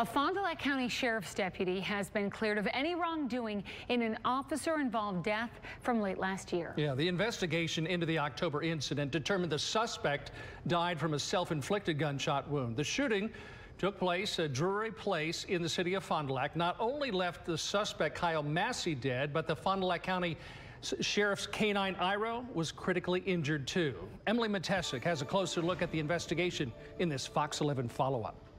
A Fond du Lac County Sheriff's deputy has been cleared of any wrongdoing in an officer-involved death from late last year. Yeah, the investigation into the October incident determined the suspect died from a self-inflicted gunshot wound. The shooting took place at Drury Place in the city of Fond du Lac. Not only left the suspect Kyle Massie dead, but the Fond du Lac County Sheriff's K-9 Iro was critically injured too. Emily Matesic has a closer look at the investigation in this Fox 11 follow-up.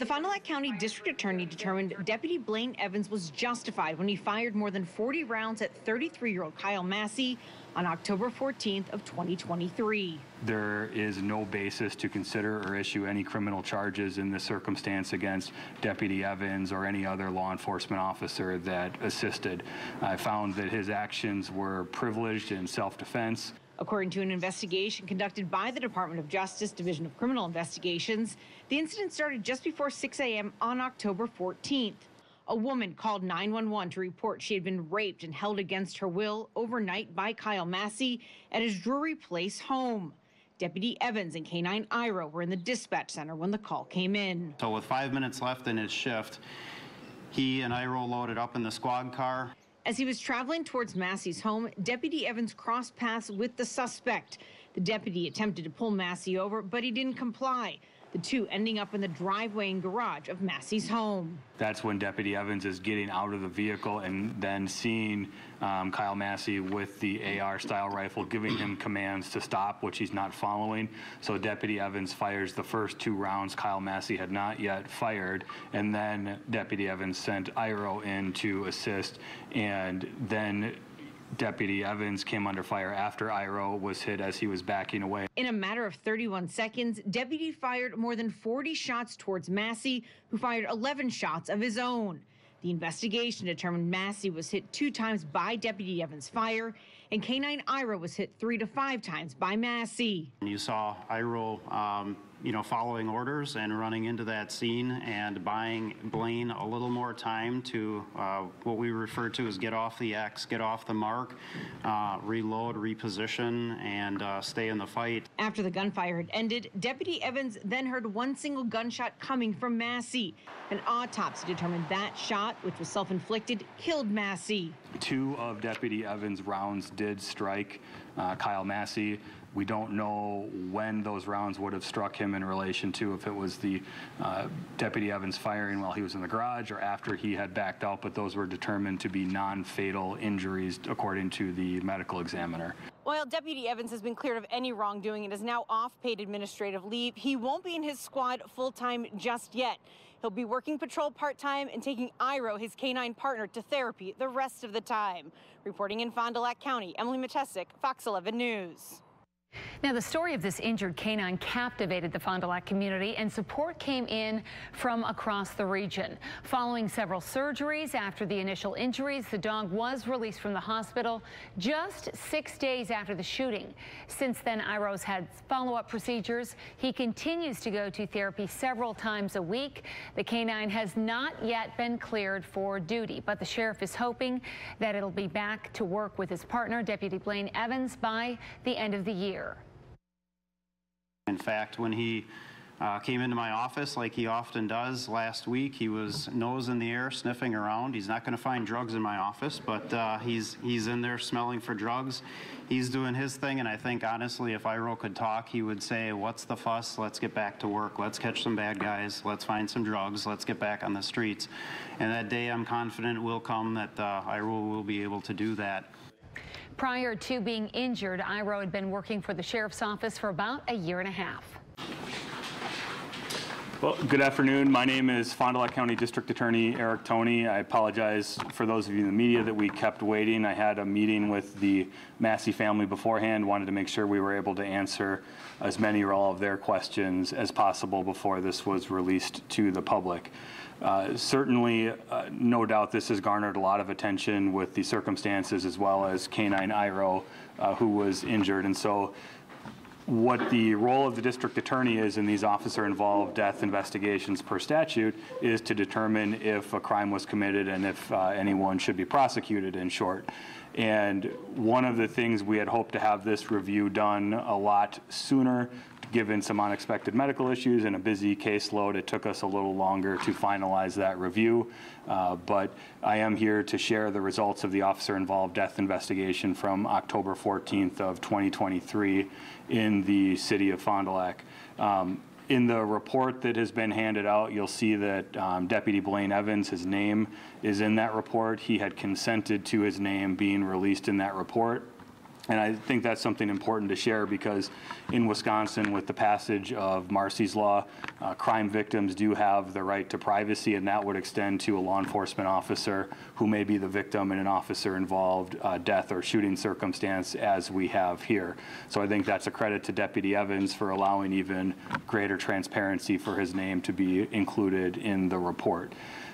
The Fond du Lac County District Attorney determined Deputy Blaine Evans was justified when he fired more than 40 rounds at 33-year-old Kyle Massie on October 14th of 2023. There is no basis to consider or issue any criminal charges in this circumstance against Deputy Evans or any other law enforcement officer that assisted. I found that his actions were privileged in self-defense. According to an investigation conducted by the Department of Justice Division of Criminal Investigations, the incident started just before 6 a.m. on October 14th. A woman called 911 to report she had been raped and held against her will overnight by Kyle Massie at his Drury Place home. Deputy Evans and K9 Iro were in the dispatch center when the call came in. So with five minutes left in his shift, he and Iro loaded up in the squad car as he was traveling towards Massie's home, Deputy Evans crossed paths with the suspect. The deputy attempted to pull Massie over, but he didn't comply the two ending up in the driveway and garage of Massie's home. That's when Deputy Evans is getting out of the vehicle and then seeing um, Kyle Massie with the AR style rifle giving him commands to stop, which he's not following. So Deputy Evans fires the first two rounds Kyle Massie had not yet fired, and then Deputy Evans sent Iro in to assist, and then Deputy Evans came under fire after Iro was hit as he was backing away. In a matter of 31 seconds, Deputy fired more than 40 shots towards Massie, who fired 11 shots of his own. The investigation determined Massie was hit two times by Deputy Evans' fire, and K9 Iro was hit three to five times by Massie. You saw Iro um, you know, following orders and running into that scene and buying Blaine a little more time to uh, what we refer to as get off the X, get off the mark, uh, reload, reposition, and uh, stay in the fight. After the gunfire had ended, Deputy Evans then heard one single gunshot coming from Massie. An autopsy determined that shot, which was self-inflicted, killed Massie. Two of Deputy Evans' rounds did strike uh, Kyle Massie. We don't know when those rounds would have struck him in relation to if it was the uh, Deputy Evans firing while he was in the garage or after he had backed out, but those were determined to be non-fatal injuries according to the medical examiner. While Deputy Evans has been cleared of any wrongdoing and is now off paid administrative leave, he won't be in his squad full-time just yet. He'll be working patrol part-time and taking Iro, his canine partner, to therapy the rest of the time. Reporting in Fond du Lac County, Emily Matesic, Fox 11 News. Now, the story of this injured canine captivated the Fond du Lac community, and support came in from across the region. Following several surgeries after the initial injuries, the dog was released from the hospital just six days after the shooting. Since then, Iro's had follow-up procedures. He continues to go to therapy several times a week. The canine has not yet been cleared for duty, but the sheriff is hoping that it'll be back to work with his partner, Deputy Blaine Evans, by the end of the year. In fact, when he uh, came into my office like he often does last week. He was nose in the air, sniffing around. He's not going to find drugs in my office, but uh, he's he's in there smelling for drugs. He's doing his thing, and I think honestly, if Iro could talk, he would say, "What's the fuss? Let's get back to work. Let's catch some bad guys. Let's find some drugs. Let's get back on the streets." And that day, I'm confident will come that uh, Iro will be able to do that. Prior to being injured, Iro had been working for the sheriff's office for about a year and a half. Well, good afternoon. My name is Fond du Lac County District Attorney Eric Toney. I apologize for those of you in the media that we kept waiting. I had a meeting with the Massie family beforehand, wanted to make sure we were able to answer as many or all of their questions as possible before this was released to the public. Uh, certainly, uh, no doubt this has garnered a lot of attention with the circumstances as well as K9 Iro, uh, who was injured. And so what the role of the district attorney is in these officer-involved death investigations per statute is to determine if a crime was committed and if uh, anyone should be prosecuted, in short. And one of the things we had hoped to have this review done a lot sooner given some unexpected medical issues and a busy caseload, it took us a little longer to finalize that review. Uh, But I am here to share the results of the officer-involved death investigation from October 14th of 2023 in the city of Fond du Lac. Um, in the report that has been handed out, you'll see that um, Deputy Blaine Evans, his name is in that report. He had consented to his name being released in that report. And I think that's something important to share because in Wisconsin, with the passage of Marsy's Law, uh, crime victims do have the right to privacy, and that would extend to a law enforcement officer who may be the victim in an officer-involved uh, death or shooting circumstance, as we have here. So I think that's a credit to Deputy Evans for allowing even greater transparency for his name to be included in the report.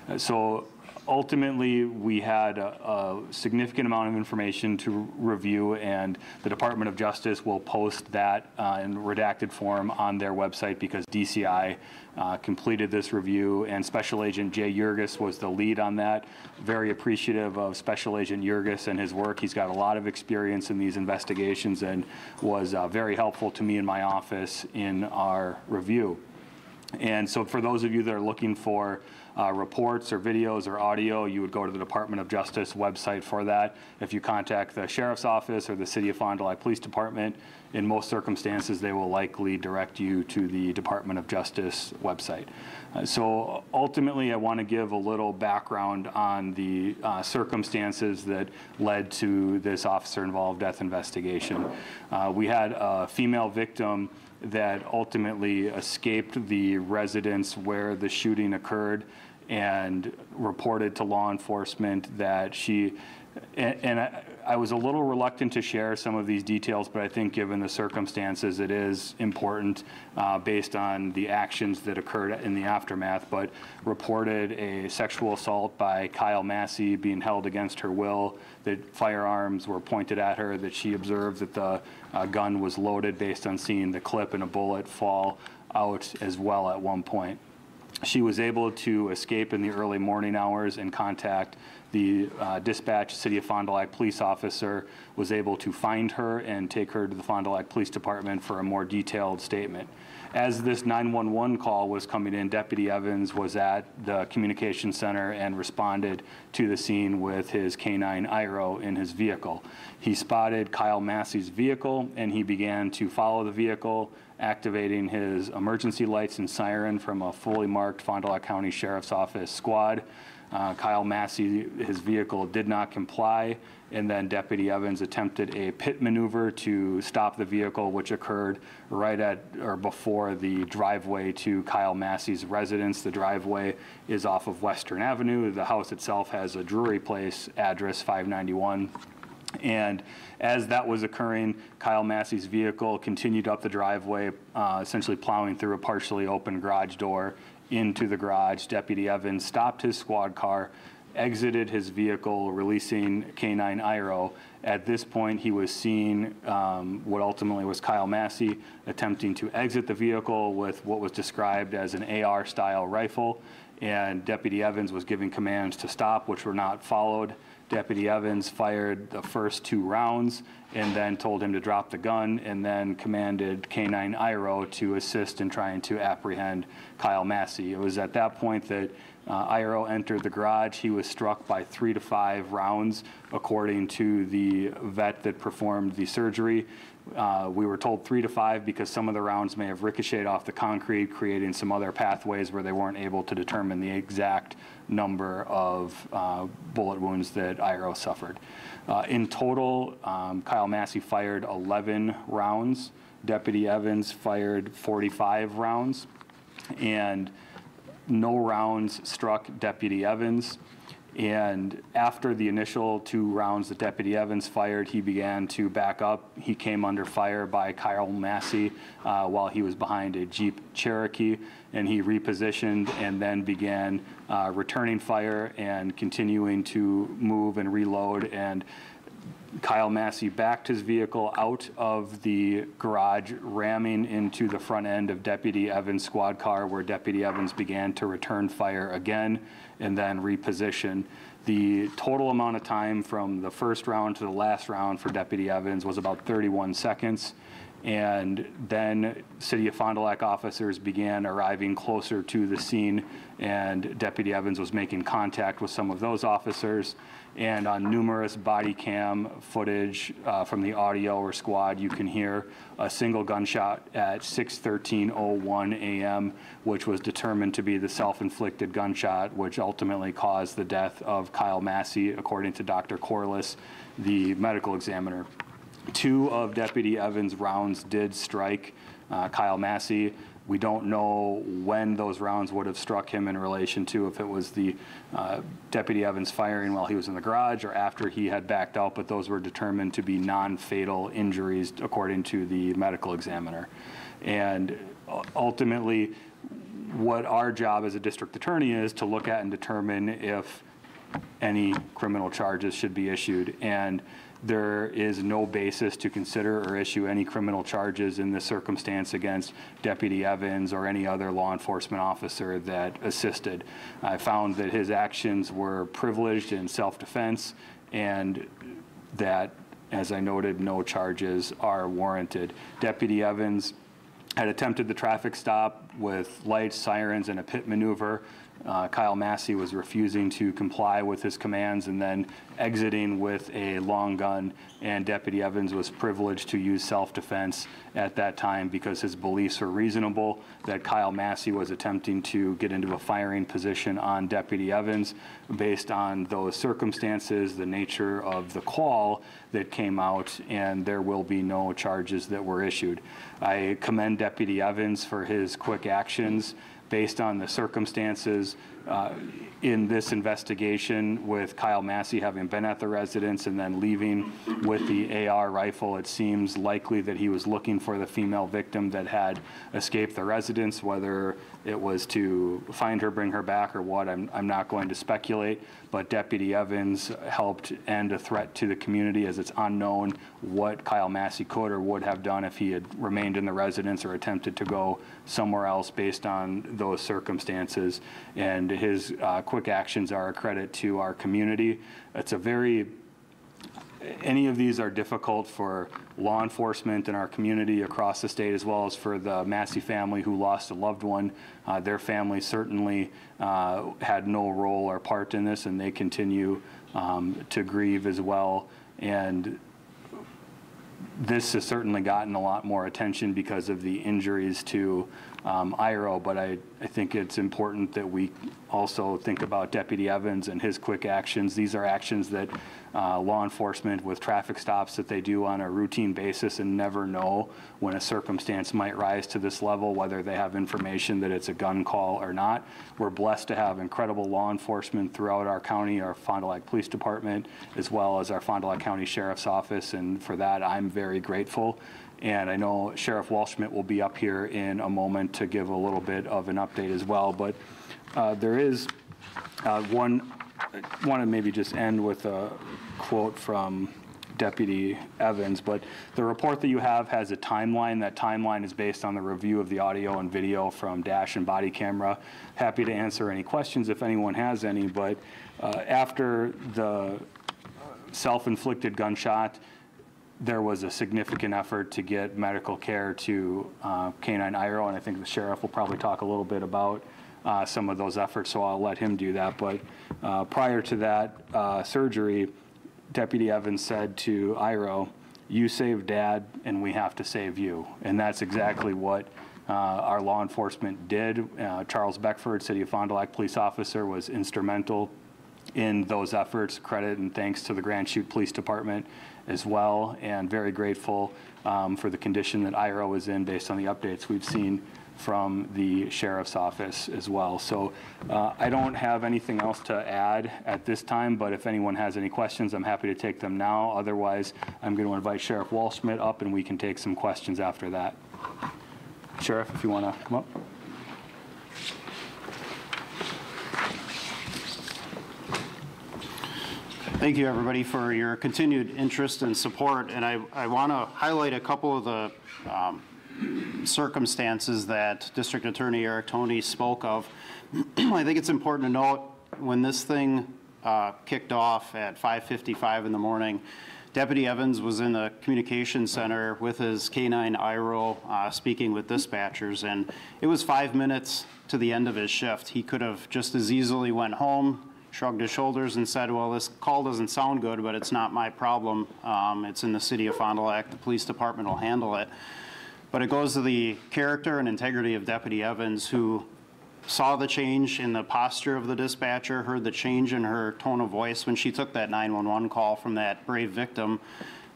Uh, So ultimately, we had a, a significant amount of information to review, and the Department of Justice will post that uh, in redacted form on their website because DCI uh, completed this review, and Special Agent Jay Yurgis was the lead on that. Very appreciative of Special Agent Yurgis and his work. He's got a lot of experience in these investigations and was uh, very helpful to me in my office in our review. And so for those of you that are looking for uh, reports or videos or audio, you would go to the Department of Justice website for that. If you contact the Sheriff's Office or the City of Fond du Lac Police Department, in most circumstances, they will likely direct you to the Department of Justice website. Uh, So ultimately, I want to give a little background on the uh, circumstances that led to this officer-involved death investigation. Uh, We had a female victim that ultimately escaped the residence where the shooting occurred and reported to law enforcement that she, and, and I, I was a little reluctant to share some of these details, but I think given the circumstances, it is important uh, based on the actions that occurred in the aftermath, but reported a sexual assault by Kyle Massie being held against her will, that firearms were pointed at her, that she observed that the uh, gun was loaded based on seeing the clip and a bullet fall out as well at one point. She was able to escape in the early morning hours and contact the uh, dispatch City of Fond du Lac police officer, was able to find her and take her to the Fond du Lac Police Department for a more detailed statement. As this 911 call was coming in, Deputy Evans was at the communication center and responded to the scene with his K-9 IRO in his vehicle. He spotted Kyle Massie's vehicle and he began to follow the vehicle, activating his emergency lights and siren from a fully marked Fond du Lac County Sheriff's Office squad. Uh, Kyle Massie, his vehicle did not comply, and then Deputy Evans attempted a pit maneuver to stop the vehicle, which occurred right at or before the driveway to Kyle Massie's residence. The driveway is off of Western Avenue. The house itself has a Drury Place address 591. And as that was occurring, Kyle Massie's vehicle continued up the driveway, uh, essentially plowing through a partially open garage door into the garage. Deputy Evans stopped his squad car, exited his vehicle, releasing K-9 IRO. At this point, he was seeing um, what ultimately was Kyle Massie attempting to exit the vehicle with what was described as an AR-style rifle, and Deputy Evans was giving commands to stop, which were not followed. Deputy Evans fired the first two rounds and then told him to drop the gun and then commanded K-9 IRO to assist in trying to apprehend Kyle Massie. It was at that point that uh, IRO entered the garage. He was struck by three to five rounds, according to the vet that performed the surgery. Uh, we were told three to five because some of the rounds may have ricocheted off the concrete, creating some other pathways where they weren't able to determine the exact number of uh, bullet wounds that IRO suffered. Uh, in total, um, Kyle Massie fired 11 rounds. Deputy Evans fired 45 rounds. And no rounds struck Deputy Evans. And after the initial two rounds that Deputy Evans fired, he began to back up. He came under fire by Kyle Massie uh, while he was behind a Jeep Cherokee, and he repositioned and then began uh, returning fire and continuing to move and reload. And Kyle Massie backed his vehicle out of the garage, ramming into the front end of Deputy Evans' squad car, where Deputy Evans began to return fire again and then reposition. The total amount of time from the first round to the last round for Deputy Evans was about 31 seconds. And then City of Fond du Lac officers began arriving closer to the scene, and Deputy Evans was making contact with some of those officers. And on numerous body cam footage uh, from the audio or squad, you can hear a single gunshot at 6:13:01 a.m., which was determined to be the self-inflicted gunshot, which ultimately caused the death of Kyle Massie, according to Dr. Corliss, the medical examiner. Two of Deputy Evans' rounds did strike uh, Kyle Massie. We don't know when those rounds would have struck him in relation to if it was the uh, Deputy Evans firing while he was in the garage or after he had backed out, but those were determined to be non-fatal injuries according to the medical examiner. And uh, ultimately, what our job as a district attorney is to look at and determine if any criminal charges should be issued. And there is no basis to consider or issue any criminal charges in this circumstance against Deputy Evans or any other law enforcement officer that assisted. I found that his actions were privileged in self-defense and that, as I noted, no charges are warranted. Deputy Evans had attempted the traffic stop with lights, sirens, and a pit maneuver. Uh, Kyle Massie was refusing to comply with his commands and then exiting with a long gun. And Deputy Evans was privileged to use self-defense at that time because his beliefs were reasonable that Kyle Massie was attempting to get into a firing position on Deputy Evans based on those circumstances, the nature of the call that came out, and there will be no charges that were issued. I commend Deputy Evans for his quick actions based on the circumstances uh, in this investigation with Kyle Massie having been at the residence and then leaving with the AR rifle, it seems likely that he was looking for the female victim that had escaped the residence, whether it was to find her, bring her back, or what, I'm, I'm not going to speculate. But Deputy Evans helped end a threat to the community as it's unknown what Kyle Massie could or would have done if he had remained in the residence or attempted to go somewhere else based on those circumstances. And his uh, quick actions are a credit to our community. It's a very any of these are difficult for law enforcement in our community across the state, as well as for the Massie family who lost a loved one. Uh, their family certainly uh, had no role or part in this, and they continue um, to grieve as well. And this has certainly gotten a lot more attention because of the injuries to um, Iro, but I, I think it's important that we also think about Deputy Evans and his quick actions. These are actions that uh, law enforcement with traffic stops that they do on a routine basis and never know when a circumstance might rise to this level, whether they have information that it's a gun call or not. We're blessed to have incredible law enforcement throughout our county, our Fond du Lac Police Department, as well as our Fond du Lac County Sheriff's Office, and for that, I'm very grateful. And I know Sheriff Waldschmidt will be up here in a moment to give a little bit of an update as well. But uh, there is uh, one, I want to maybe just end with a quote from Deputy Evans, but the report that you have has a timeline. That timeline is based on the review of the audio and video from dash and body camera. Happy to answer any questions if anyone has any, but uh, after the self-inflicted gunshot, there was a significant effort to get medical care to uh, Canine Iro, and I think the sheriff will probably talk a little bit about uh, some of those efforts, so I'll let him do that. But uh, prior to that uh, surgery, Deputy Evans said to Iro, you saved dad and we have to save you. And that's exactly what uh, our law enforcement did. Uh, Charles Beckford, City of Fond du Lac police officer, was instrumental in those efforts. Credit and thanks to the Grand Chute Police Department as well, and very grateful um, for the condition that Iro is in based on the updates we've seen from the sheriff's office as well. So uh, I don't have anything else to add at this time, but if anyone has any questions, I'm happy to take them now. Otherwise, I'm going to invite Sheriff Waldschmidt up and we can take some questions after that. Sheriff, if you want to come up. Thank you, everybody, for your continued interest and support. And I, I want to highlight a couple of the um, circumstances that District Attorney Eric Toney spoke of. I think it's important to note when this thing uh, kicked off at 5:55 in the morning, Deputy Evans was in the communication center with his K-9 IRO, uh, speaking with dispatchers, and it was five minutes to the end of his shift. He could have just as easily went home, shrugged his shoulders and said, well, this call doesn't sound good, but it's not my problem. Um, It's in the city of Fond du Lac. The police department will handle it. But it goes to the character and integrity of Deputy Evans, who saw the change in the posture of the dispatcher, heard the change in her tone of voice when she took that 911 call from that brave victim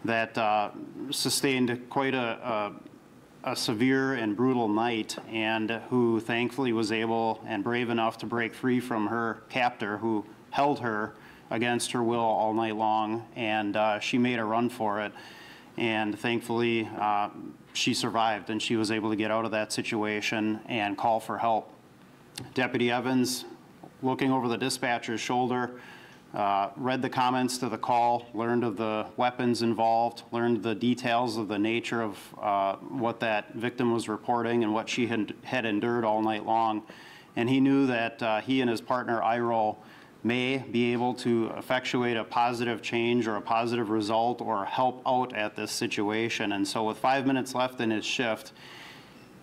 that uh, sustained quite a, a, a severe and brutal night, and who thankfully was able and brave enough to break free from her captor, who held her against her will all night long, and uh, she made a run for it. And thankfully, uh, she survived, and she was able to get out of that situation and call for help. Deputy Evans, looking over the dispatcher's shoulder, uh, read the comments to the call, learned of the weapons involved, learned the details of the nature of uh, what that victim was reporting and what she had, had endured all night long. And he knew that uh, he and his partner, Iro, may be able to effectuate a positive change or a positive result or help out at this situation. And so with five minutes left in his shift,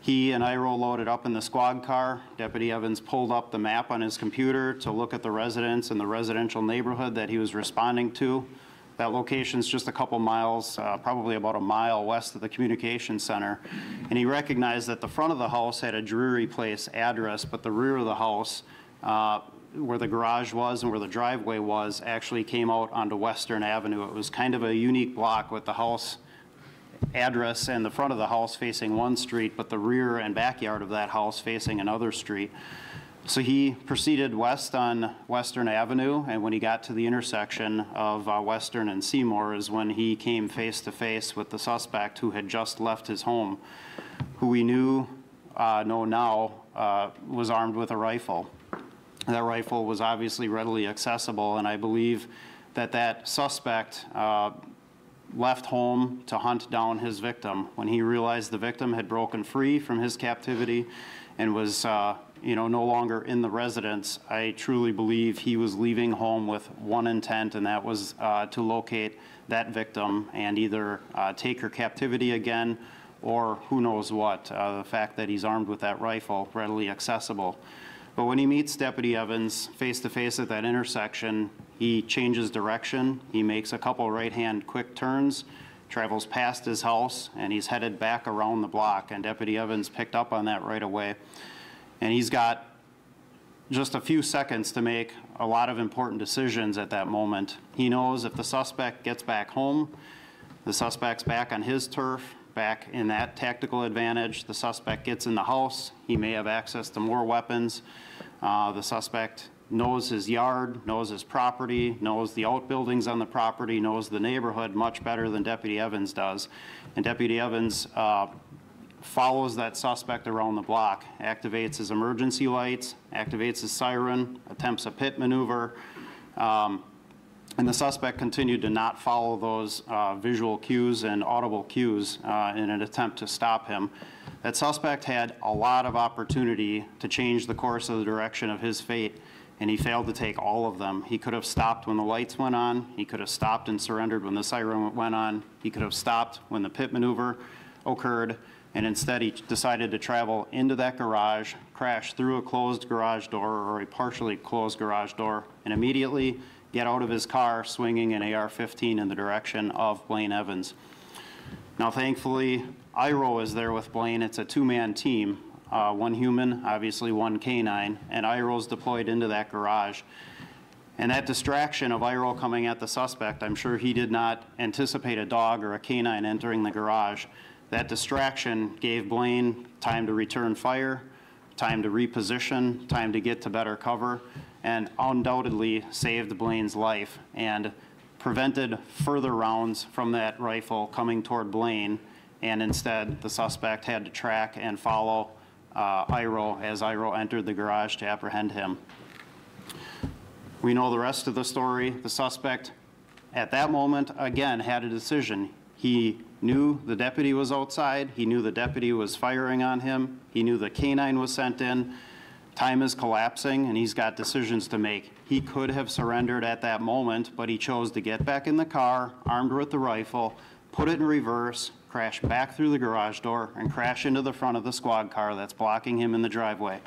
he and Iro loaded up in the squad car. Deputy Evans pulled up the map on his computer to look at the residents in the residential neighborhood that he was responding to. That location's just a couple miles, uh, probably about a mile west of the communication center. And he recognized that the front of the house had a Drury Place address, but the rear of the house, uh, where the garage was and where the driveway was, actually came out onto Western Avenue. It was kind of a unique block with the house address and the front of the house facing one street, but the rear and backyard of that house facing another street. So he proceeded west on Western Avenue, and when he got to the intersection of uh, Western and Seymour is when he came face to face with the suspect who had just left his home, who we knew, uh, know now, uh, was armed with a rifle. That rifle was obviously readily accessible, and I believe that that suspect uh, left home to hunt down his victim. When he realized the victim had broken free from his captivity and was, uh, you know, no longer in the residence, I truly believe he was leaving home with one intent, and that was uh, to locate that victim and either uh, take her captivity again or who knows what. Uh, the fact that he's armed with that rifle, readily accessible. But when he meets Deputy Evans face to face at that intersection, he changes direction. He makes a couple right-hand quick turns, travels past his house, and he's headed back around the block. And Deputy Evans picked up on that right away. And he's got just a few seconds to make a lot of important decisions at that moment. He knows if the suspect gets back home, the suspect's back on his turf, back in that tactical advantage. The suspect gets in the house. He may have access to more weapons. Uh, the suspect knows his yard, knows his property, knows the outbuildings on the property, knows the neighborhood much better than Deputy Evans does. And Deputy Evans uh, follows that suspect around the block, activates his emergency lights, activates his siren, attempts a pit maneuver, um, and the suspect continued to not follow those uh, visual cues and audible cues uh, in an attempt to stop him. That suspect had a lot of opportunity to change the course of the direction of his fate, and he failed to take all of them. He could have stopped when the lights went on. He could have stopped and surrendered when the siren went on. He could have stopped when the pit maneuver occurred, and instead he decided to travel into that garage, crash through a closed garage door or a partially closed garage door, and immediately get out of his car swinging an AR-15 in the direction of Blaine Evans. Now, thankfully, IRO is there with Blaine. It's a two-man team, uh, one human, obviously one canine, and IRO's deployed into that garage. And that distraction of IRO coming at the suspect, I'm sure he did not anticipate a dog or a canine entering the garage. That distraction gave Blaine time to return fire, time to reposition, time to get to better cover, and undoubtedly saved Blaine's life and prevented further rounds from that rifle coming toward Blaine. And instead, the suspect had to track and follow uh, Iro as Iro entered the garage to apprehend him. We know the rest of the story. The suspect, at that moment, again, had a decision. He knew the deputy was outside. He knew the deputy was firing on him. He knew the canine was sent in time is collapsing and he's got decisions to make. He could have surrendered at that moment, but he chose to get back in the car, armed with the rifle, put it in reverse, crash back through the garage door, and crash into the front of the squad car that's blocking him in the driveway.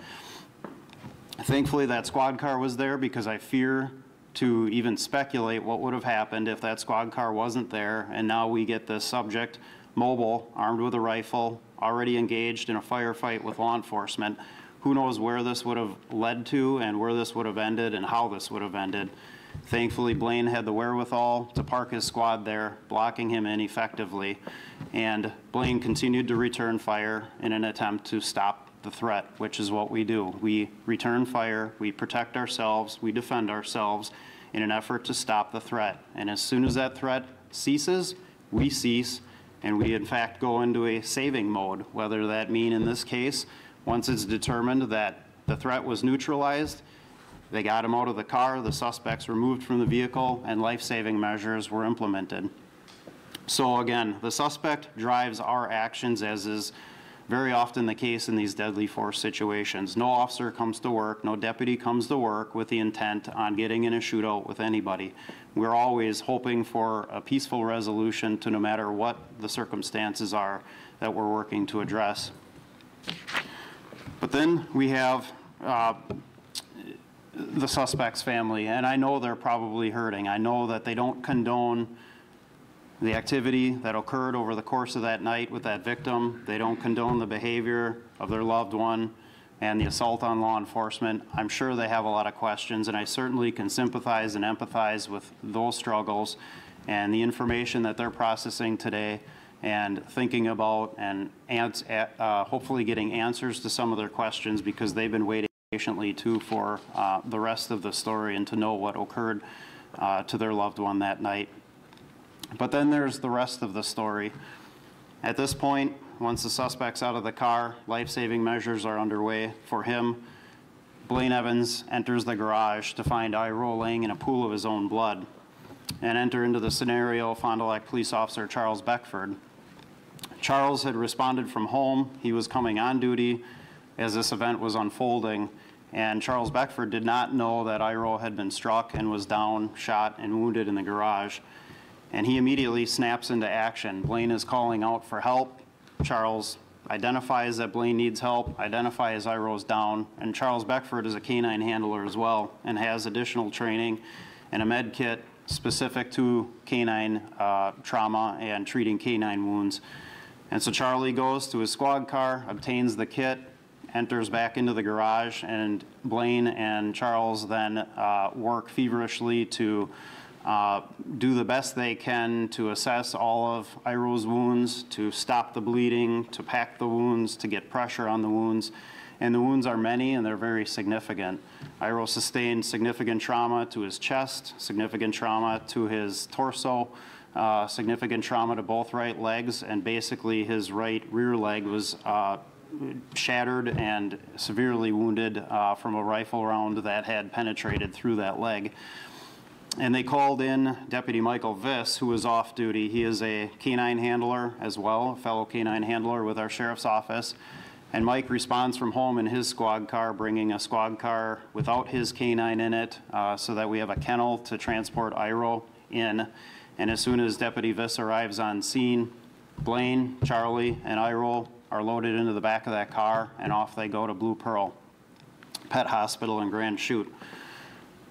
Thankfully, that squad car was there because I fear to even speculate what would have happened if that squad car wasn't there, and now we get this subject mobile, armed with a rifle, already engaged in a firefight with law enforcement. Who knows where this would have led to and where this would have ended and how this would have ended. Thankfully, Blaine had the wherewithal to park his squad there, blocking him in effectively. And Blaine continued to return fire in an attempt to stop the threat, which is what we do. We return fire, we protect ourselves, we defend ourselves in an effort to stop the threat. And as soon as that threat ceases, we cease, and we in fact go into a saving mode, whether that mean in this case, once it's determined that the threat was neutralized, they got him out of the car, the suspects removed from the vehicle, and life-saving measures were implemented. So again, the suspect drives our actions as is very often the case in these deadly force situations. No officer comes to work, no deputy comes to work with the intent on getting in a shootout with anybody. We're always hoping for a peaceful resolution to no matter what the circumstances are that we're working to address. But then we have uh, the suspect's family, and I know they're probably hurting. I know that they don't condone the activity that occurred over the course of that night with that victim. They don't condone the behavior of their loved one and the assault on law enforcement. I'm sure they have a lot of questions, and I certainly can sympathize and empathize with those struggles and the information that they're processing today and thinking about and uh, hopefully getting answers to some of their questions because they've been waiting patiently too for uh, the rest of the story and to know what occurred uh, to their loved one that night. But then there's the rest of the story. At this point, once the suspect's out of the car, life-saving measures are underway for him. Blaine Evans enters the garage to find Iro laying in a pool of his own blood and enter into the scenario Fond du Lac police officer Charles Beckford. Charles had responded from home. He was coming on duty as this event was unfolding, and Charles Beckford did not know that Iro had been struck and was down, shot, and wounded in the garage. And he immediately snaps into action. Blaine is calling out for help. Charles identifies that Blaine needs help, identifies Iro's down, and Charles Beckford is a canine handler as well and has additional training and a med kit specific to canine uh, trauma and treating canine wounds. And so Charlie goes to his squad car, obtains the kit, enters back into the garage, and Blaine and Charles then uh, work feverishly to uh, do the best they can to assess all of Iro's wounds, to stop the bleeding, to pack the wounds, to get pressure on the wounds. And the wounds are many and they're very significant. Iro sustained significant trauma to his chest, significant trauma to his torso, uh, significant trauma to both right legs, and basically his right rear leg was uh, shattered and severely wounded uh, from a rifle round that had penetrated through that leg. And they called in Deputy Michael Viss, who was off duty. He is a canine handler as well, a fellow canine handler with our sheriff's office. And Mike responds from home in his squad car, bringing a squad car without his canine in it, uh, so that we have a kennel to transport Iro in. And as soon as Deputy Viss arrives on scene, Blaine, Charlie, and Iro are loaded into the back of that car, and off they go to Blue Pearl Pet Hospital in Grand Chute.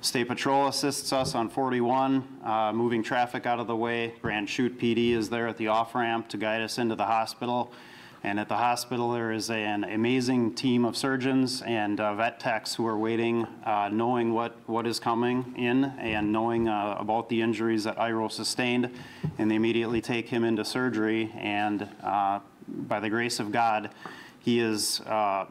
State Patrol assists us on 41, uh, moving traffic out of the way. Grand Chute PD is there at the off-ramp to guide us into the hospital. And at the hospital, there is an amazing team of surgeons and uh, vet techs who are waiting, uh, knowing what, what is coming in and knowing uh, about the injuries that Iro sustained. And they immediately take him into surgery. And uh, by the grace of God, he is, uh,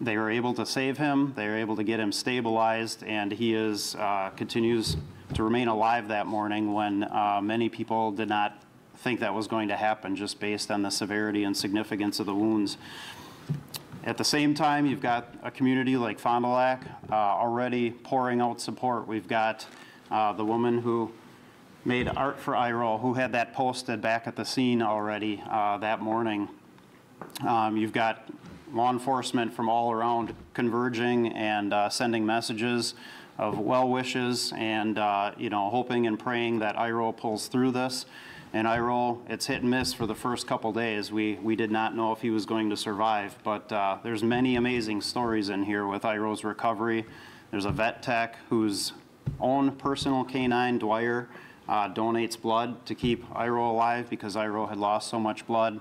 they were able to save him. They were able to get him stabilized. And he is, uh, continues to remain alive that morning when many people did not think that was going to happen just based on the severity and significance of the wounds. At the same time, you've got a community like Fond du Lac uh, already pouring out support. We've got uh, the woman who made art for Iro, who had that posted back at the scene already uh, that morning. Um, you've got law enforcement from all around converging and uh, sending messages of well wishes and, uh, you know, hoping and praying that IRO pulls through this. And IRO, it's hit and miss for the first couple days. We, we did not know if he was going to survive, but uh, there's many amazing stories in here with IRO's recovery. There's a vet tech whose own personal canine, Dwyer, uh, donates blood to keep IRO alive because IRO had lost so much blood.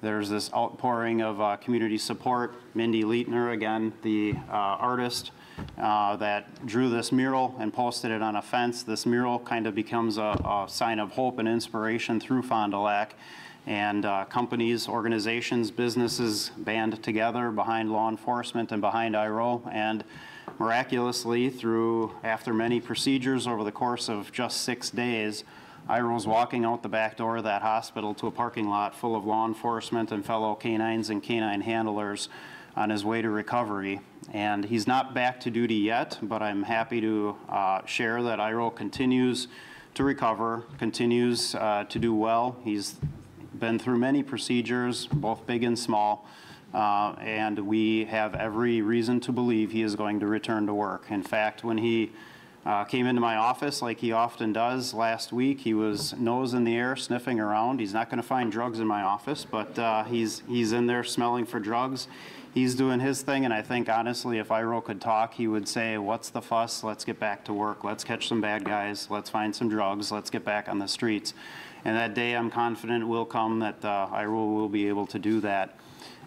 There's this outpouring of uh, community support. Mindy Leitner, again, the uh, artist uh, that drew this mural and posted it on a fence. This mural kind of becomes a, a sign of hope and inspiration through Fond du Lac. And uh, companies, organizations, businesses band together behind law enforcement and behind IRO. And miraculously, through after many procedures over the course of just six days, IRO's walking out the back door of that hospital to a parking lot full of law enforcement and fellow canines and canine handlers on his way to recovery. And he's not back to duty yet, but I'm happy to uh, share that IRO continues to recover, continues uh, to do well. He's been through many procedures, both big and small, uh, and we have every reason to believe he is going to return to work. In fact, when he uh, came into my office like he often does last week. He was nose in the air, sniffing around. He's not going to find drugs in my office, but uh, he's he's in there smelling for drugs. He's doing his thing, and I think honestly, if Iro could talk, he would say, "What's the fuss? Let's get back to work. Let's catch some bad guys. Let's find some drugs. Let's get back on the streets." And that day, I'm confident will come that uh, Iro will be able to do that.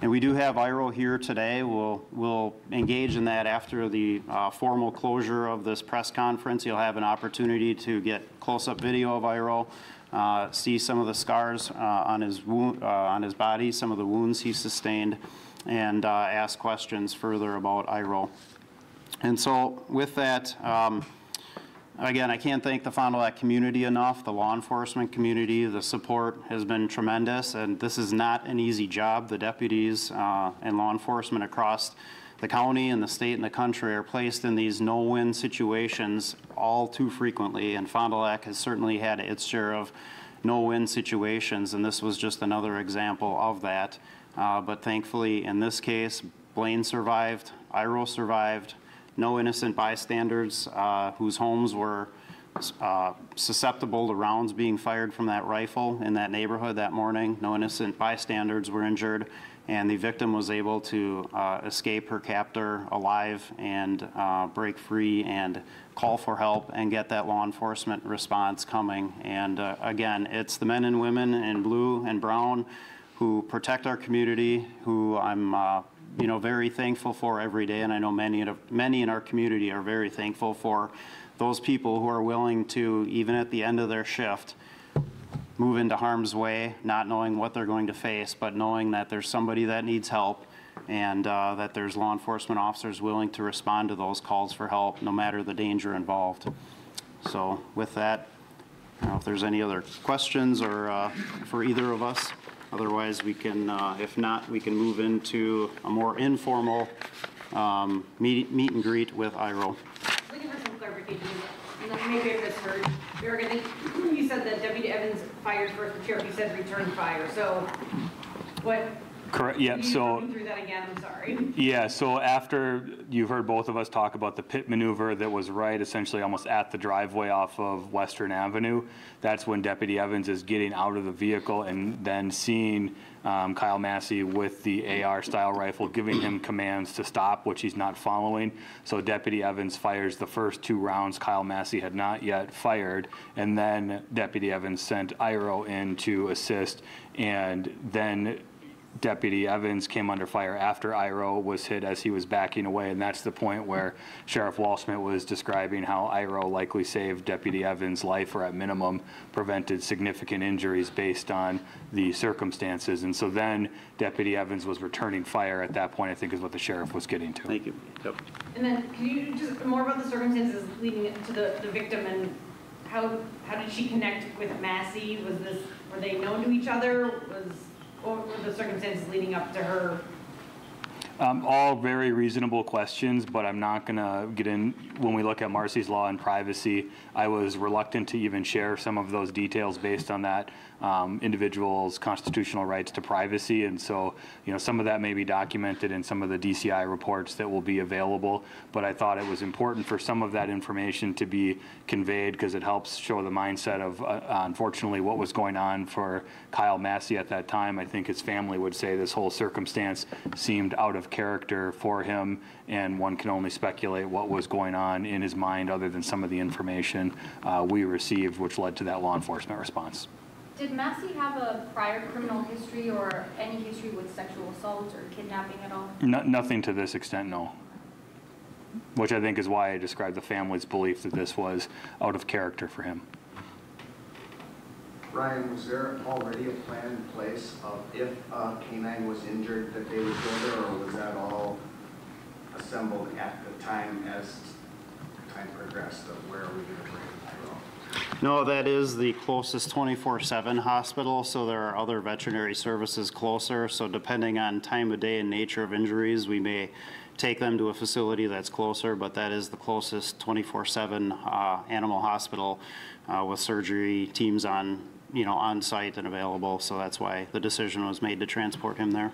And we do have IRO here today. We'll, we'll engage in that after the uh, formal closure of this press conference. You'll have an opportunity to get close-up video of IRO, uh, see some of the scars uh, on, his uh, on his body, some of the wounds he sustained, and uh, ask questions further about IRO. And so with that, um, Again, I can't thank the Fond du Lac community enough, the law enforcement community. The support has been tremendous, and this is not an easy job. The deputies uh, and law enforcement across the county and the state and the country are placed in these no-win situations all too frequently, and Fond du Lac has certainly had its share of no-win situations, and this was just another example of that. Uh, but thankfully, in this case, Blaine survived, Iro survived, no innocent bystanders uh, whose homes were uh, susceptible to rounds being fired from that rifle in that neighborhood that morning. No innocent bystanders were injured, and the victim was able to uh, escape her captor alive and uh, break free and call for help and get that law enforcement response coming. And uh, again, it's the men and women in blue and brown who protect our community, who I'm uh, you know, very thankful for every day, and I know many, in- many in our community are very thankful for those people who are willing to, even at the end of their shift, move into harm's way, not knowing what they're going to face, but knowing that there's somebody that needs help and uh, that there's law enforcement officers willing to respond to those calls for help, no matter the danger involved. So with that, I don't know if there's any other questions or uh, for either of us. Otherwise, we can, uh, if not, we can move into a more informal um, meet meet and greet with IRO. Looking for some clarification, maybe I misheard. Think you said that Deputy Evans fired first, but Sheriff, you said return fire, so what? Correct, yeah, so. again, I'm sorry. Yeah, so after you've heard both of us talk about the pit maneuver that was right essentially almost at the driveway off of Western Avenue, that's when Deputy Evans is getting out of the vehicle and then seeing um, Kyle Massie with the AR-style rifle, giving him commands to stop, which he's not following. So Deputy Evans fires the first two rounds Kyle Massie had not yet fired, and then Deputy Evans sent Iro in to assist, and then Deputy Evans came under fire after Iro was hit as he was backing away, and that's the point where Sheriff Waldschmidt was describing how Iro likely saved Deputy Evans' life, or at minimum prevented significant injuries based on the circumstances. And so then Deputy Evans was returning fire at that point, I think is what the sheriff was getting to. Thank you. Yep. And then, can you just, more about the circumstances leading to the, the victim and how, how did she connect with Massie? Was this, were they known to each other? Was, what were the circumstances leading up to her? Um, All very reasonable questions, but I'm not going to get in, when we look at Marsy's Law and privacy, I was reluctant to even share some of those details based on that um, individual's constitutional rights to privacy. And so, you know, some of that may be documented in some of the DCI reports that will be available. But I thought it was important for some of that information to be conveyed because it helps show the mindset of, uh, unfortunately, what was going on for Kyle Massie at that time. I think his family would say this whole circumstance seemed out of character for him, and one can only speculate what was going on in his mind other than some of the information uh, we received, which led to that law enforcement response. Did Massie have a prior criminal history or any history with sexual assault or kidnapping at all? No, nothing to this extent, no. Which I think is why I described the family's belief that this was out of character for him. Ryan, was there already a plan in place of if a canine was injured that they would go there, or was that all assembled at the time as time progressed of where are we going to bring Tyrell? No, that is the closest 24/7 hospital, so there are other veterinary services closer. So depending on time of day and nature of injuries, we may take them to a facility that's closer, but that is the closest 24/7 uh, animal hospital uh, with surgery teams on, you know, on site and available. So that's why the decision was made to transport him there.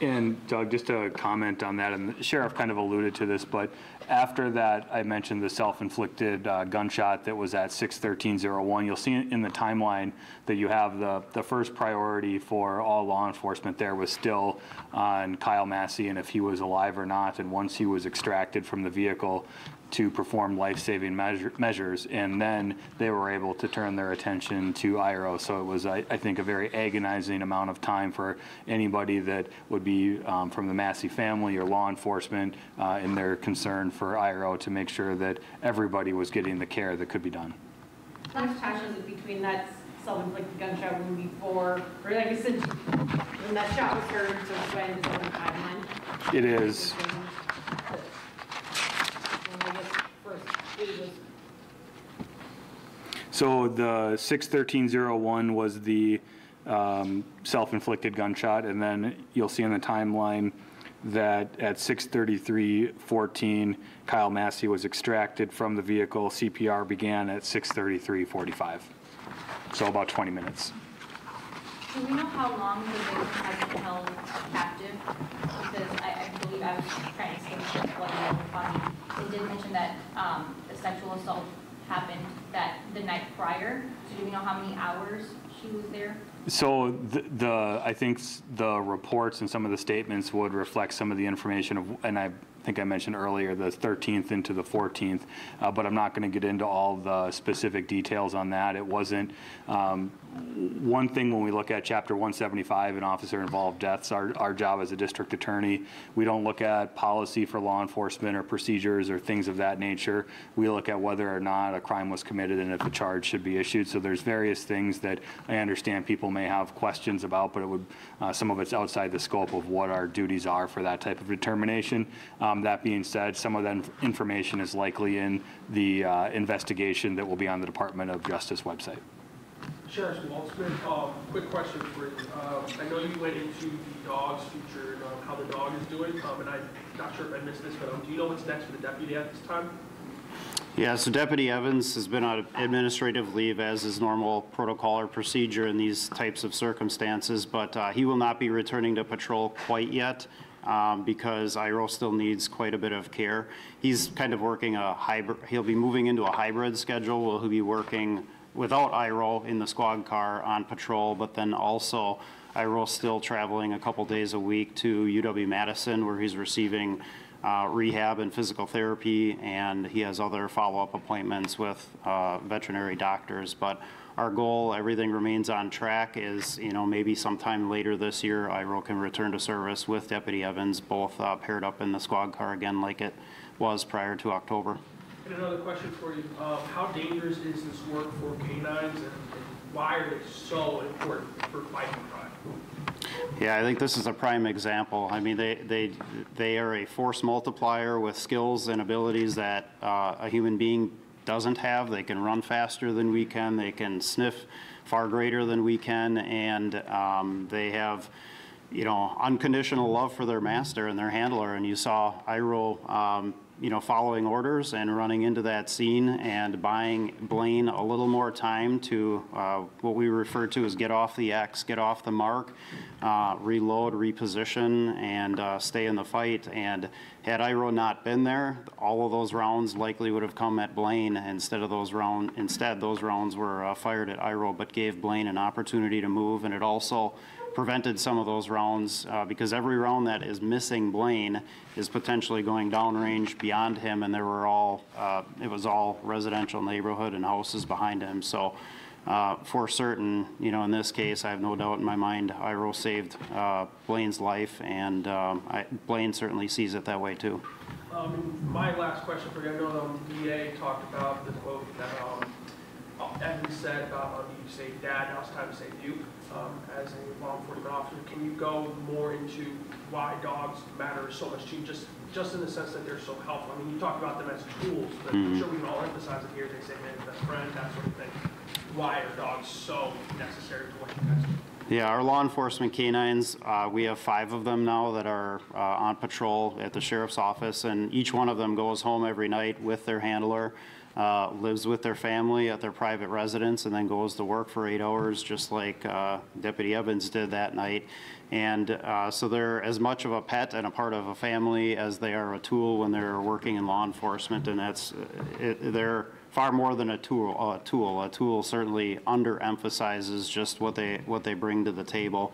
And Doug, just a comment on that, and the sheriff kind of alluded to this, but after that, I mentioned the self-inflicted uh, gunshot that was at 61301. You'll see in the timeline that you have the, the first priority for all law enforcement there was still on Kyle Massie and if he was alive or not. And once he was extracted from the vehicle, to perform life-saving measure, measures, and then they were able to turn their attention to IRO. So it was, I, I think, a very agonizing amount of time for anybody that would be um, from the Massie family or law enforcement uh, in their concern for IRO to make sure that everybody was getting the care that could be done. How much time was it between that self-inflicted gunshot wound before, or like you said, when that shot was heard, so when the timeline? It is, When I guess first aid was so the 61301 was the um, self-inflicted gunshot, and then you'll see in the timeline that at 6:33:14, Kyle Massie was extracted from the vehicle. CPR began at 6:33:45. So about 20 minutes. Do we know how long the victim has been held captive? Because I, I believe I was trying to through what finding. It did mention that, um, sexual assault happened that, the night prior. So do we know how many hours she was there? So the- the, I think the reports and some of the statements would reflect some of the information of, and I think I mentioned earlier, the 13th into the 14th, uh, but I'm not going to get into all the specific details on that. It wasn't, um, one thing when we look at Chapter 175 and officer-involved deaths, our, our job as a district attorney, we don't look at policy for law enforcement or procedures or things of that nature. We look at whether or not a crime was committed and if a charge should be issued. So there's various things that I understand people may have questions about, but it would, uh, some of it's outside the scope of what our duties are for that type of determination. Um, That being said, some of that inf- information is likely in the uh, investigation that will be on the Department of Justice website. Sheriff Waldschmidt, um, quick question for you. Um, I know you went into the dog's future and um, how the dog is doing, um, and I'm not sure if I missed this, but um, do you know what's next for the deputy at this time? Yeah, so Deputy Evans has been on administrative leave as is normal protocol or procedure in these types of circumstances, but uh, he will not be returning to patrol quite yet um, because Iro still needs quite a bit of care. He's kind of working a hybrid, he'll be moving into a hybrid schedule where he'll be working without Iro in the squad car on patrol, but then also Iro's still traveling a couple days a week to UW-Madison where he's receiving uh, rehab and physical therapy, and he has other follow-up appointments with uh, veterinary doctors. But our goal, everything remains on track, is, you know, maybe sometime later this year, Iro can return to service with Deputy Evans, both uh, paired up in the squad car again like it was prior to October. And another question for you, um, how dangerous is this work for canines and and why are they so important for fighting crime? Yeah, I think this is a prime example. I mean, they, they, they are a force multiplier with skills and abilities that uh, a human being doesn't have. They can run faster than we can, they can sniff far greater than we can, and um, they have you know, unconditional love for their master and their handler. And you saw Iro, um, you know, following orders and running into that scene and buying Blaine a little more time to uh, what we refer to as get off the X, get off the mark, uh, reload, reposition, and uh, stay in the fight. And had Iro not been there, all of those rounds likely would have come at Blaine instead of those round. Instead, those rounds were uh, fired at Iro, but gave Blaine an opportunity to move, and it also prevented some of those rounds uh, because every round that is missing Blaine is potentially going downrange beyond him, and there were all uh, it was all residential neighborhood and houses behind him. So. Uh, for certain, you know, in this case, I have no doubt in my mind, Iro saved uh, Blaine's life, and um, I, Blaine certainly sees it that way too. Um, my last question for you, I know um, DA talked about the quote that, um, uh, Evan said about, um, you say dad, now it's time to say Duke, um, as a law enforcement officer. Can you go more into why dogs matter so much to you, just, just in the sense that they're so helpful? I mean, you talk about them as tools, but I'm sure we can all emphasize it here, they say, man, best friend, that sort of thing. Why are dogs so necessary to what you guys do? Yeah, our law enforcement canines, uh, we have five of them now that are uh, on patrol at the sheriff's office, and each one of them goes home every night with their handler, uh, lives with their family at their private residence, and then goes to work for eight hours, just like uh, Deputy Evans did that night. And uh, so they're as much of a pet and a part of a family as they are a tool when they're working in law enforcement, and that's, it- they're far more than a tool. A tool. A tool certainly underemphasizes just what they what they bring to the table,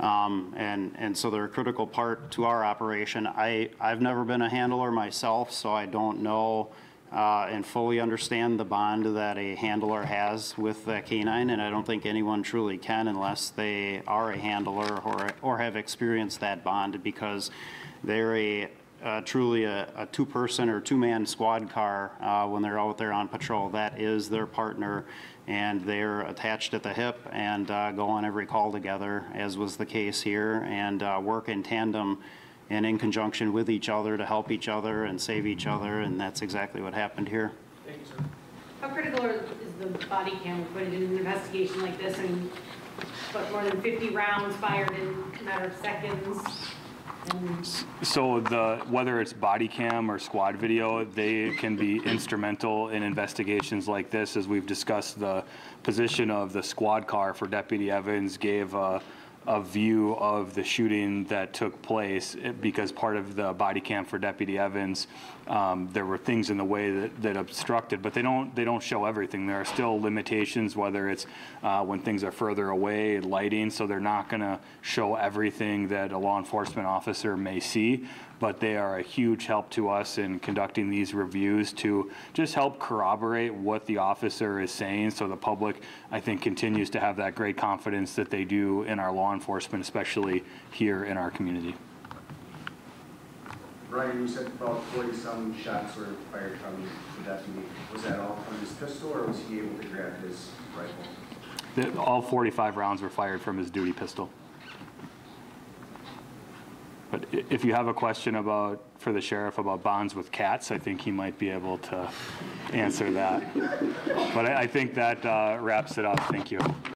um, and and so they're a critical part to our operation. I I've never been a handler myself, so I don't know. Uh, and fully understand the bond that a handler has with the canine, and I don't think anyone truly can unless they are a handler or, or have experienced that bond because they're a uh, truly a, a two-person or two-man squad car uh, when they're out there on patrol. That is their partner, and they're attached at the hip and uh, go on every call together, as was the case here, and uh, work in tandem and in conjunction with each other to help each other and save each other, and that's exactly what happened here. Thank you, sir. How critical is the body cam when in an investigation like this? I mean, but more than 50 rounds fired in a matter of seconds? So the, whether it's body cam or squad video, they can be instrumental in investigations like this. As we've discussed, the position of the squad car for Deputy Evans gave a, a view of the shooting that took place It- because part of the body cam for Deputy Evans, um, there were things in the way that, that obstructed, but they don't, they don't show everything. There are still limitations, whether it's uh, when things are further away, lighting, so they're not going to show everything that a law enforcement officer may see, but they are a huge help to us in conducting these reviews to just help corroborate what the officer is saying, so the public, I think, continues to have that great confidence that they do in our law enforcement, especially here in our community. Brian, you said about forty-some shots were fired from the deputy. Was that all from his pistol, or was he able to grab his rifle? The- All 45 rounds were fired from his duty pistol. But if you have a question about, for the sheriff about bonds with cats, I think he might be able to answer that. But I I think that uh, wraps it up. Thank you.